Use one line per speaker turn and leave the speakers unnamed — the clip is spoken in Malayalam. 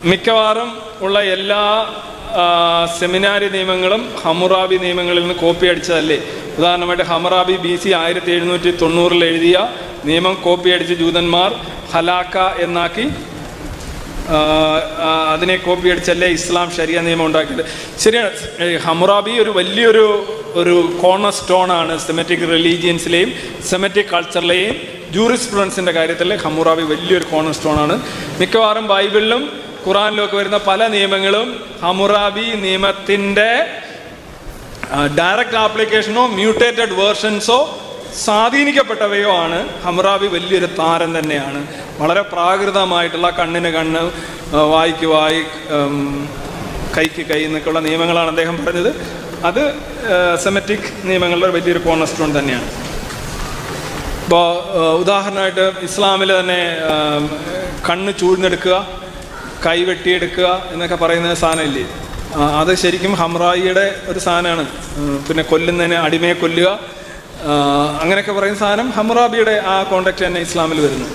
മിക്കവാറും ഉള്ള എല്ലാ സെമിനാരി നിയമങ്ങളും ഹമുറാബി നിയമങ്ങളിൽ നിന്ന് കോപ്പി അടിച്ചതല്ലേ? ഉദാഹരണമായിട്ട് ഹമുറാബി ബി സി ആയിരത്തി എഴുന്നൂറ്റി തൊണ്ണൂറിൽ എഴുതിയ നിയമം കോപ്പി അടിച്ച് ജൂതന്മാർ ഹലാക്ക എന്നാക്കി അതിനെ കോപ്പി അടിച്ചല്ലേ ഇസ്ലാം ശരിയ നിയമം ഉണ്ടാക്കിയത്. ശരിയാണ്. ഹമുറാബി ഒരു വലിയൊരു ഒരു കോർണർ സ്റ്റോൺ ആണ് സെമറ്റിക് റിലീജിയൻസിലെയും സെമറ്റിക് കൾച്ചറിലെയും ജൂറിസ്പ്രുഡൻസിന്റെ കാര്യത്തിൽ ഹമുറാബി വലിയൊരു കോർണർ സ്റ്റോൺ ആണ്. മിക്കവാറും ബൈബിളിലും ഖുറാനിലൊക്കെ വരുന്ന പല നിയമങ്ങളും ഹമുറാബി നിയമത്തിന്റെ ഡയറക്റ്റ് ആപ്ലിക്കേഷനോ മ്യൂട്ടേറ്റഡ് വേർഷൻസോ സ്വാധീനിക്കപ്പെട്ടവയോ ആണ്. ഹമ്രാബി വലിയൊരു താരം തന്നെയാണ്. വളരെ പ്രാകൃതമായിട്ടുള്ള കണ്ണിന് കണ്ണ് വായിക്ക് വായി കൈക്ക് കൈ എന്നൊക്കെയുള്ള നിയമങ്ങളാണ് അദ്ദേഹം പറഞ്ഞത്. അത് സെമറ്റിക് നിയമങ്ങളുടെ വലിയൊരു കോണസ്റ്റോൺ തന്നെയാണ്. ഇപ്പോൾ ഉദാഹരണമായിട്ട് ഇസ്ലാമിൽ തന്നെ കണ്ണ് ചൂഴ്ന്നെടുക്കുക കൈ വെട്ടിയെടുക്കുക എന്നൊക്കെ പറയുന്ന സാധനമില്ലേ? അത് ശരിക്കും ഹംറായിയുടെ ഒരു സാധനമാണ്. പിന്നെ കൊല്ലുന്നതിന് അടിമയെ കൊല്ലുക. അങ്ങനെയൊക്കെ പറയുന്ന സാധനം ഹംറാബിയുടെ ആ കോണ്ടാക്ട് തന്നെ ഇസ്ലാമിൽ വരുന്നു.